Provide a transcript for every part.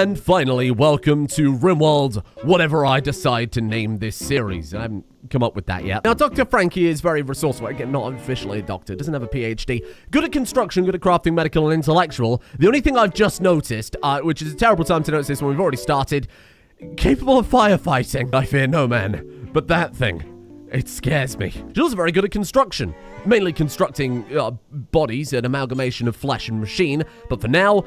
And finally, welcome to Rimworld, whatever I decide to name this series. I haven't come up with that yet. Now, Dr. Frankie is very resourceful. Again, not officially a doctor, doesn't have a PhD. Good at construction, good at crafting, medical, and intellectual. The only thing I've just noticed, uh, which is a terrible time to notice this when we've already started, capable of firefighting. I fear no man, but that thing. It scares me. Also very good at construction, mainly constructing uh, bodies, an amalgamation of flesh and machine. But for now,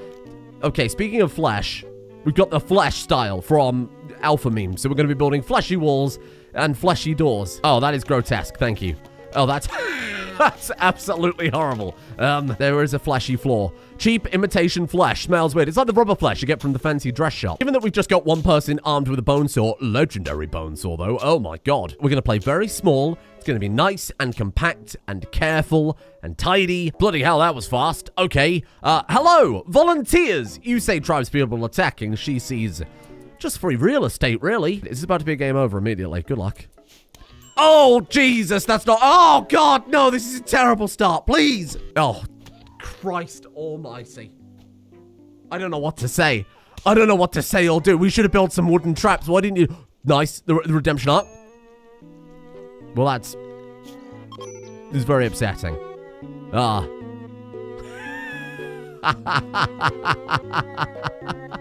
okay, speaking of flesh, we've got the flesh style from Alpha Meme. So we're going to be building fleshy walls and fleshy doors. Oh, that is grotesque. Thank you. Oh, that's... That's absolutely horrible. Um, there is a fleshy floor. Cheap imitation flesh. Smells weird. It's like the rubber flesh you get from the fancy dress shop. Given that we've just got one person armed with a bone saw, legendary bone saw though, oh my god. We're going to play very small. It's going to be nice and compact and careful and tidy. Bloody hell, that was fast. Okay. Uh, hello, volunteers. You say tribespeople attacking. She sees just free real estate, really. This is about to be a game over immediately. Good luck. Oh, Jesus, that's not... Oh, God, no, this is a terrible start. Please. Oh, Christ almighty. I don't know what to say. I don't know what to say or do. We should have built some wooden traps. Why didn't you... Nice. The, the redemption arc. Well, that's... This is very upsetting. Ah.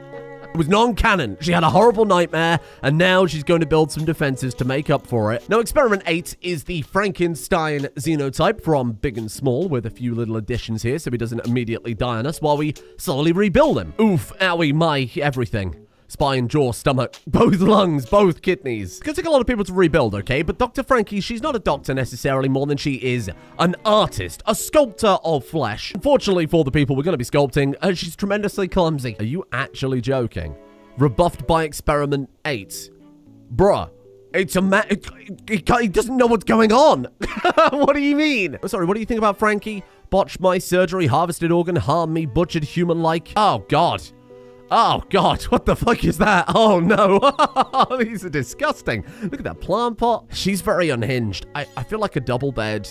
It was non-canon. She had a horrible nightmare, and now she's going to build some defenses to make up for it. Now, Experiment 8 is the Frankenstein xenotype from Big and Small, with a few little additions here so he doesn't immediately die on us while we slowly rebuild him. Oof, owie, my, everything spine, jaw, stomach, both lungs, both kidneys. It's gonna take a lot of people to rebuild, okay? But Dr. Frankie, she's not a doctor necessarily more than she is an artist, a sculptor of flesh. Unfortunately for the people we're gonna be sculpting, uh, she's tremendously clumsy. Are you actually joking? Rebuffed by experiment 8. Bruh. It's a man. He doesn't know what's going on. what do you mean? Oh, sorry, what do you think about Frankie? Botched my surgery, harvested organ, harmed me, butchered human like. Oh, God. Oh, God, what the fuck is that? Oh, no. These are disgusting. Look at that plant pot. She's very unhinged. I, I feel like a double bed.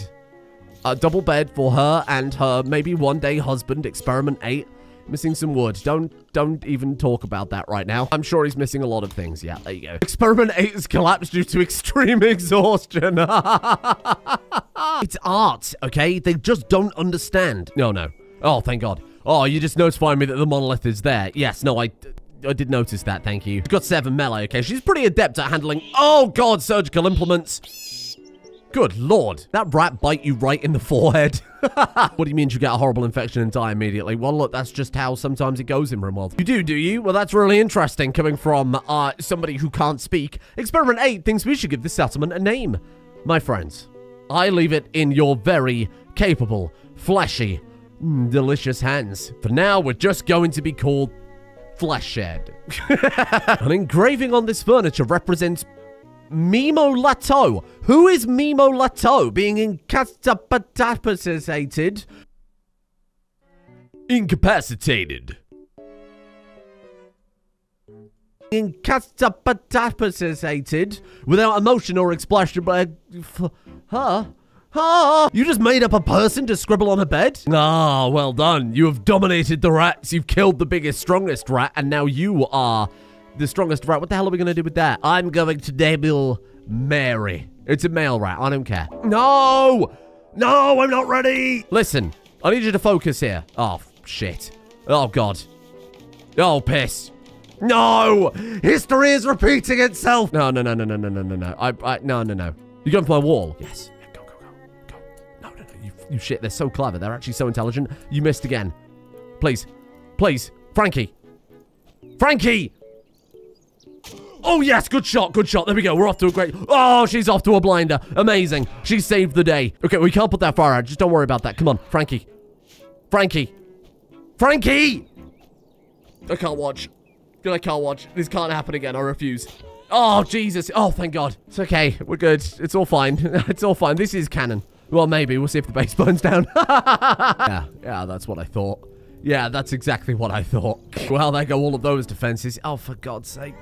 A double bed for her and her maybe one day husband, Experiment 8. Missing some wood. Don't don't even talk about that right now. I'm sure he's missing a lot of things. Yeah, there you go. Experiment 8 has collapsed due to extreme exhaustion. it's art, okay? They just don't understand. No, no. Oh, thank God. Oh, you just notified me that the monolith is there. Yes, no, I, I did notice that, thank you. Got seven melee, okay? She's pretty adept at handling, oh god, surgical implements. Good lord. That rat bite you right in the forehead. what do you mean you get a horrible infection and die immediately? Well, look, that's just how sometimes it goes in RimWorld. You do, do you? Well, that's really interesting coming from uh, somebody who can't speak. Experiment 8 thinks we should give this settlement a name. My friends, I leave it in your very capable, fleshy, Mm, delicious hands. For now, we're just going to be called Fleshhead. An engraving on this furniture represents Mimo Lato. Who is Mimo Lato being incapacitated? Incapacitated. Incapacitated without emotion or expression. But... Uh, huh? Ah, you just made up a person to scribble on a bed? Ah, well done. You have dominated the rats. You've killed the biggest, strongest rat, and now you are the strongest rat. What the hell are we going to do with that? I'm going to debut Mary. It's a male rat. I don't care. No! No, I'm not ready! Listen, I need you to focus here. Oh, shit. Oh, God. Oh, piss. No! History is repeating itself! No, no, no, no, no, no, no, no, no. I, I, no, no, no. You going for my wall? Yes. You shit, they're so clever. They're actually so intelligent. You missed again. Please. Please. Frankie. Frankie! Oh, yes. Good shot. Good shot. There we go. We're off to a great... Oh, she's off to a blinder. Amazing. She saved the day. Okay, we can't put that far out. Just don't worry about that. Come on, Frankie. Frankie. Frankie! I can't watch. I can't watch. This can't happen again. I refuse. Oh, Jesus. Oh, thank God. It's okay. We're good. It's all fine. it's all fine. This is canon. Well, maybe. We'll see if the base burns down. yeah, yeah, that's what I thought. Yeah, that's exactly what I thought. Well, there go all of those defenses. Oh, for God's sake.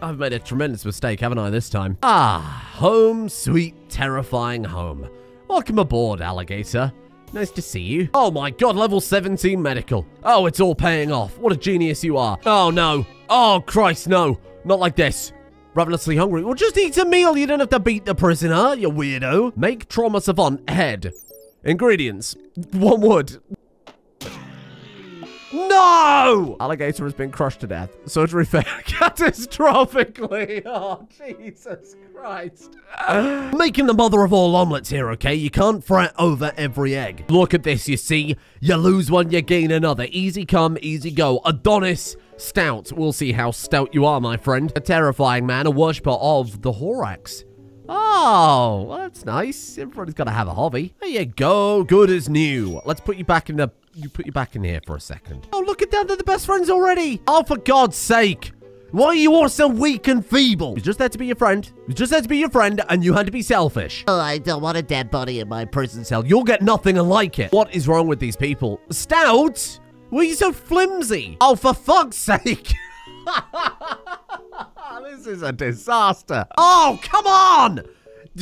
I've made a tremendous mistake, haven't I, this time? Ah, home, sweet, terrifying home. Welcome aboard, alligator. Nice to see you. Oh my god, level 17 medical. Oh, it's all paying off. What a genius you are. Oh no. Oh, Christ, no. Not like this. Ravenously hungry. Well, just eat a meal. You don't have to beat the prisoner, you weirdo. Make trauma savant head. Ingredients. One wood. No! Alligator has been crushed to death. Surgery failed catastrophically. Oh, Jesus Christ. Making the mother of all omelets here, okay? You can't fret over every egg. Look at this, you see? You lose one, you gain another. Easy come, easy go. Adonis Stout. We'll see how stout you are, my friend. A terrifying man, a worshipper of the Horax. Oh, well, that's nice. Everybody's got to have a hobby. There you go. Good as new. Let's put you back in the... You put you back in here for a second. Oh, look at that. They're the best friends already. Oh, for God's sake. Why are you all so weak and feeble? He's just there to be your friend. He's just there to be your friend, and you had to be selfish. Oh, I don't want a dead body in my prison cell. You'll get nothing like it. What is wrong with these people? Stout? Why are you so flimsy? Oh, for fuck's sake. this is a disaster. Oh, come on!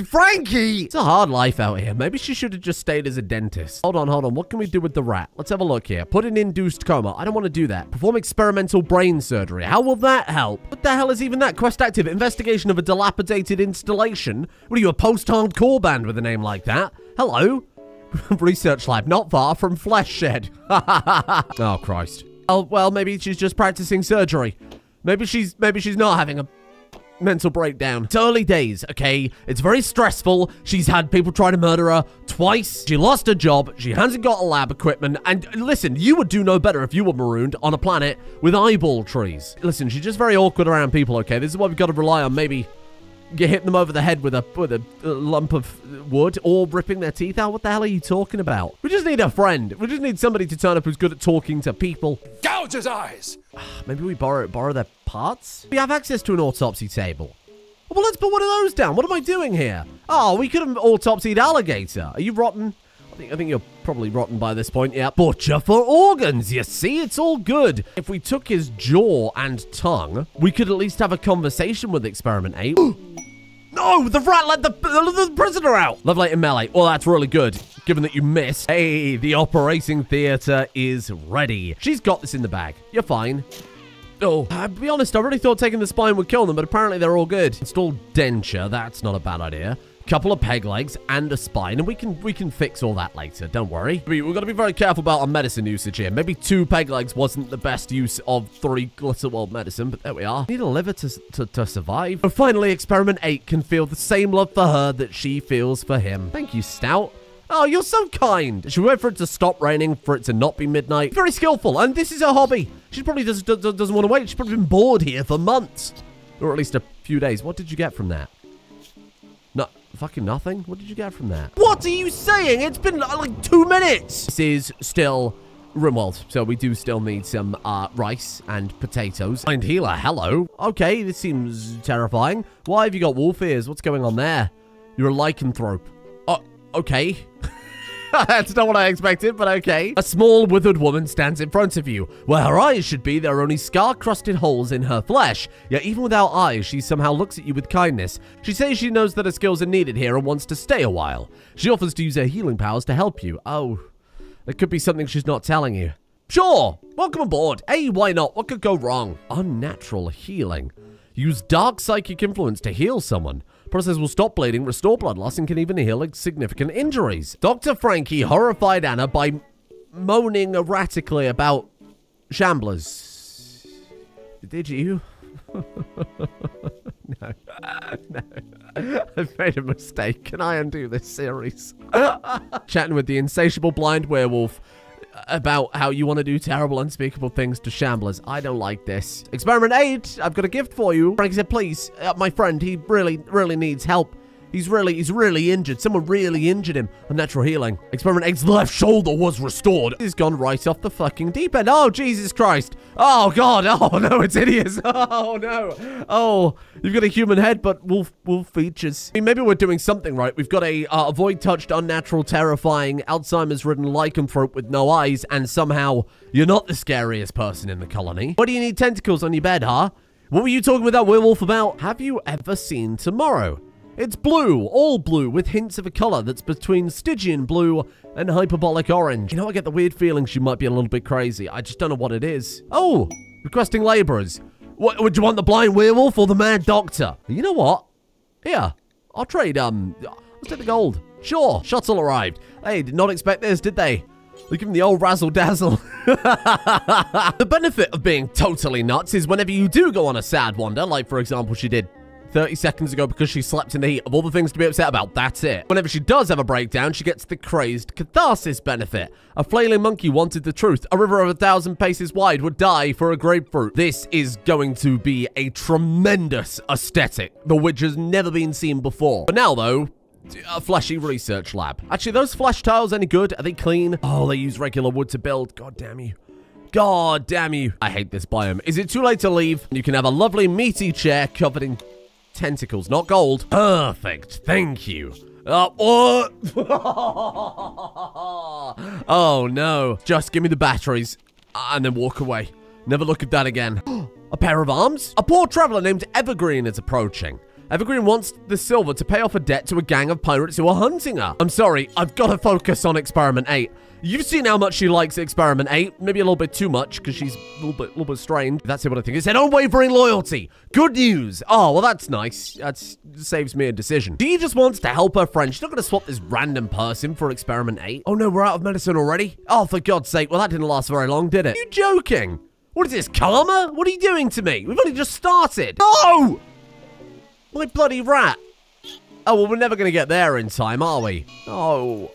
Frankie! It's a hard life out here. Maybe she should have just stayed as a dentist. Hold on, hold on. What can we do with the rat? Let's have a look here. Put an induced coma. I don't want to do that. Perform experimental brain surgery. How will that help? What the hell is even that? Quest active. Investigation of a dilapidated installation. What are you, a post-hardcore band with a name like that? Hello? Research lab, not far from Flesh Shed. oh, Christ. Oh, well, maybe she's just practicing surgery. Maybe she's, maybe she's not having a mental breakdown. It's early days, okay? It's very stressful. She's had people try to murder her twice. She lost her job. She hasn't got a lab equipment. And uh, listen, you would do no better if you were marooned on a planet with eyeball trees. Listen, she's just very awkward around people, okay? This is why we've got to rely on maybe you hit them over the head with a with a, a, lump of wood or ripping their teeth out. What the hell are you talking about? We just need a friend. We just need somebody to turn up who's good at talking to people. Gouge his eyes. Ah, maybe we borrow borrow their parts. We have access to an autopsy table. Well, let's put one of those down. What am I doing here? Oh, we could have autopsied alligator. Are you rotten? I think, I think you're probably rotten by this point. Yeah. Butcher for organs. You see, it's all good. If we took his jaw and tongue, we could at least have a conversation with Experiment 8. No, the rat let the, the prisoner out. Love light and melee. Well, that's really good, given that you missed. Hey, the operating theater is ready. She's got this in the bag. You're fine. Oh, I'll be honest, I really thought taking the spine would kill them, but apparently they're all good. Install denture. That's not a bad idea couple of peg legs and a spine and we can we can fix all that later don't worry we've got to be very careful about our medicine usage here maybe two peg legs wasn't the best use of three glitter world medicine but there we are need a liver to, to, to survive but finally experiment 8 can feel the same love for her that she feels for him thank you stout Oh, you're so kind. She wait for it to stop raining, for it to not be midnight. Very skillful, and this is her hobby. She probably does, does, doesn't want to wait. She's probably been bored here for months. Or at least a few days. What did you get from that? Fucking nothing? What did you get from that? What are you saying? It's been like two minutes. This is still Rimworld, so we do still need some uh, rice and potatoes. Mind healer, hello. Okay, this seems terrifying. Why have you got wolf ears? What's going on there? You're a lycanthrope. Oh, okay. That's not what I expected, but okay. A small, withered woman stands in front of you. Where her eyes should be, there are only scar-crusted holes in her flesh. Yet even without eyes, she somehow looks at you with kindness. She says she knows that her skills are needed here and wants to stay a while. She offers to use her healing powers to help you. Oh, it could be something she's not telling you. Sure, welcome aboard. Hey, why not? What could go wrong? Unnatural healing. Use dark psychic influence to heal someone. Process will stop bleeding, restore blood loss, and can even heal significant injuries. Dr. Frankie horrified Anna by moaning erratically about shamblers. Did you? no. no. I've made a mistake. Can I undo this series? Chatting with the insatiable blind werewolf about how you want to do terrible, unspeakable things to Shamblers. I don't like this. Experiment 8, I've got a gift for you. Frank said, please, uh, my friend, he really, really needs help. He's really, he's really injured. Someone really injured him. Unnatural healing. Experiment 8's left shoulder was restored. He's gone right off the fucking deep end. Oh, Jesus Christ. Oh, God. Oh, no, it's hideous. Oh, no. Oh, you've got a human head, but wolf, wolf features. I mean, maybe we're doing something right. We've got a uh, void-touched, unnatural, terrifying, Alzheimer's-ridden lycanthrope with no eyes, and somehow you're not the scariest person in the colony. What do you need tentacles on your bed, huh? What were you talking with that werewolf about? Have you ever seen Tomorrow? It's blue, all blue, with hints of a colour that's between Stygian blue and hyperbolic orange. You know, I get the weird feeling she might be a little bit crazy. I just don't know what it is. Oh, requesting labourers. What, would you want the blind werewolf or the mad doctor? You know what? Here, I'll trade, um, let's take the gold. Sure, shuttle arrived. Hey, did not expect this, did they? They give him the old razzle dazzle. the benefit of being totally nuts is whenever you do go on a sad wander, like for example she did 30 seconds ago because she slept in the heat of all the things to be upset about, that's it. Whenever she does have a breakdown, she gets the crazed catharsis benefit. A flailing monkey wanted the truth. A river of a thousand paces wide would die for a grapefruit. This is going to be a tremendous aesthetic, the which has never been seen before. But now though, a fleshy research lab. Actually, those flesh tiles any good? Are they clean? Oh, they use regular wood to build. God damn you. God damn you. I hate this biome. Is it too late to leave? You can have a lovely meaty chair covered in tentacles, not gold. Perfect. Thank you. Uh, what? oh, no. Just give me the batteries and then walk away. Never look at that again. a pair of arms? A poor traveler named Evergreen is approaching. Evergreen wants the silver to pay off a debt to a gang of pirates who are hunting her. I'm sorry, I've got to focus on Experiment 8. You've seen how much she likes Experiment 8. Maybe a little bit too much, because she's a little bit, little bit strange. That's what I think. It said unwavering loyalty. Good news. Oh, well, that's nice. That saves me a decision. She just wants to help her friend. She's not going to swap this random person for Experiment 8. Oh, no, we're out of medicine already? Oh, for God's sake. Well, that didn't last very long, did it? Are you joking? What is this, karma? What are you doing to me? We've only just started. No! My bloody rat. Oh, well, we're never going to get there in time, are we? Oh.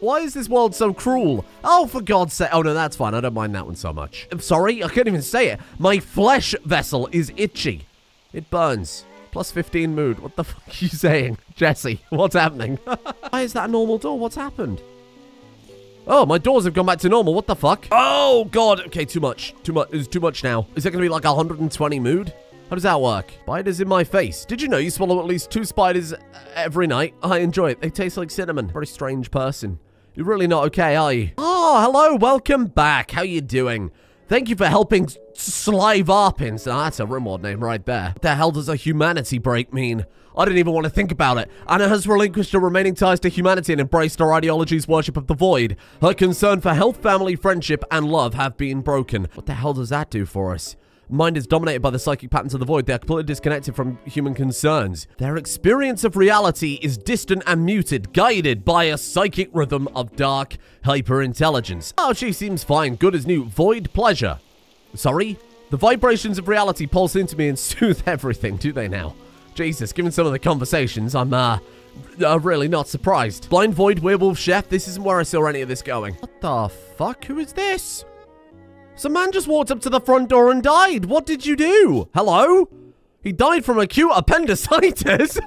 Why is this world so cruel? Oh, for God's sake. Oh, no, that's fine. I don't mind that one so much. I'm sorry. I can't even say it. My flesh vessel is itchy. It burns. Plus 15 mood. What the fuck are you saying? Jesse, what's happening? Why is that a normal door? What's happened? Oh, my doors have gone back to normal. What the fuck? Oh, God. Okay, too much. Too much. It's too much now. Is it going to be like 120 mood? How does that work? Spiders in my face. Did you know you swallow at least two spiders uh, every night? I enjoy it. They taste like cinnamon. Very strange person. You're really not okay, are you? Oh, hello. Welcome back. How you doing? Thank you for helping Sly Varpins. Oh, that's a Rimworld name right there. What the hell does a humanity break mean? I didn't even want to think about it. Anna has relinquished her remaining ties to humanity and embraced her ideology's worship of the void. Her concern for health, family, friendship, and love have been broken. What the hell does that do for us? Mind is dominated by the psychic patterns of the void. They are completely disconnected from human concerns. Their experience of reality is distant and muted, guided by a psychic rhythm of dark hyperintelligence. Oh, she seems fine. Good as new. Void pleasure. Sorry? The vibrations of reality pulse into me and soothe everything, do they now? Jesus, given some of the conversations, I'm, uh, uh, really not surprised. Blind Void Werewolf Chef, this isn't where I saw any of this going. What the fuck? Who is this? Some man just walked up to the front door and died. What did you do? Hello? He died from acute appendicitis.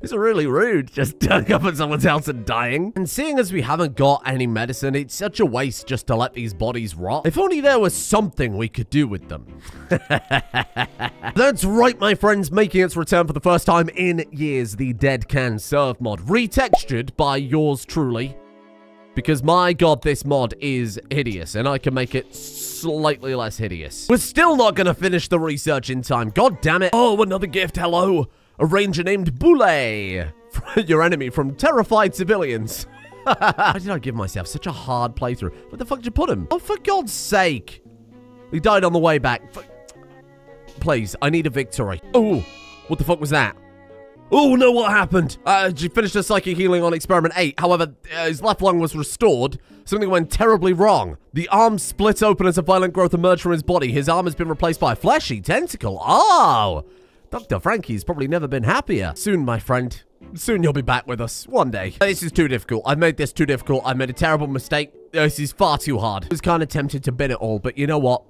it's really rude, just turning up at someone's house and dying. And seeing as we haven't got any medicine, it's such a waste just to let these bodies rot. If only there was something we could do with them. That's right, my friends, making its return for the first time in years, the Dead Can Serve mod, retextured by yours truly, because my god, this mod is hideous, and I can make it slightly less hideous. We're still not to finish the research in time. God damn it. Oh, another gift. Hello. A ranger named Boule. Your enemy from terrified civilians. Why did I give myself such a hard playthrough? Where the fuck did you put him? Oh, for God's sake. He died on the way back. Please, I need a victory. Oh, what the fuck was that? Oh no, what happened? Uh, she finished her psychic healing on experiment 8. However, uh, his left lung was restored. Something went terribly wrong. The arm split open as a violent growth emerged from his body. His arm has been replaced by a fleshy tentacle. Oh! Dr. Frankie's probably never been happier. Soon, my friend. Soon you'll be back with us. One day. This is too difficult. I've made this too difficult. I made a terrible mistake. This is far too hard. I was kind of tempted to bin it all, but you know what?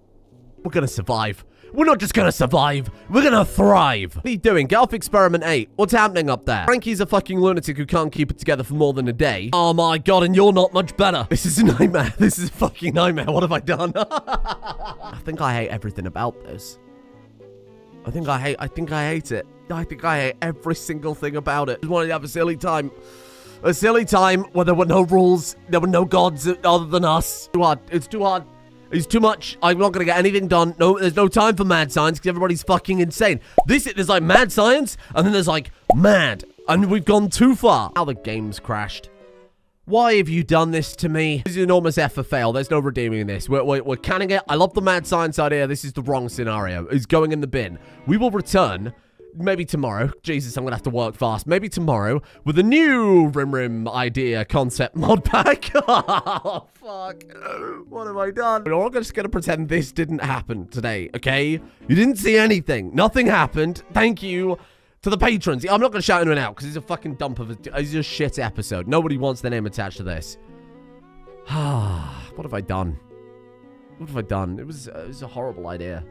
We're gonna survive. We're not just gonna survive, we're gonna thrive. What are you doing? Get off Experiment 8. What's happening up there? Frankie's a fucking lunatic who can't keep it together for more than a day. Oh my god, and you're not much better. This is a nightmare. This is a fucking nightmare. What have I done? I think I hate everything about this. I think I hate, I think I hate it. I think I hate every single thing about it. I just wanted to have a silly time. A silly time where there were no rules, there were no gods other than us. Too hard. It's too hard. It's too much. I'm not going to get anything done. No, there's no time for mad science because everybody's fucking insane. This, there's like mad science, and then there's like mad. And we've gone too far. Now the game's crashed. Why have you done this to me? This is an enormous F for fail. There's no redeeming this. We're, we're, we're canning it. I love the mad science idea. This is the wrong scenario. It's going in the bin. We will return maybe tomorrow. Jesus, I'm going to have to work fast. Maybe tomorrow with a new Rim Rim idea concept mod pack. oh, fuck. What have I done? We're all just going to pretend this didn't happen today, okay? You didn't see anything. Nothing happened. Thank you to the patrons. I'm not going to shout anyone out because it's a fucking dump of a, it's a shit episode. Nobody wants their name attached to this. Ah, what have I done? What have I done? It was, uh, it was a horrible idea.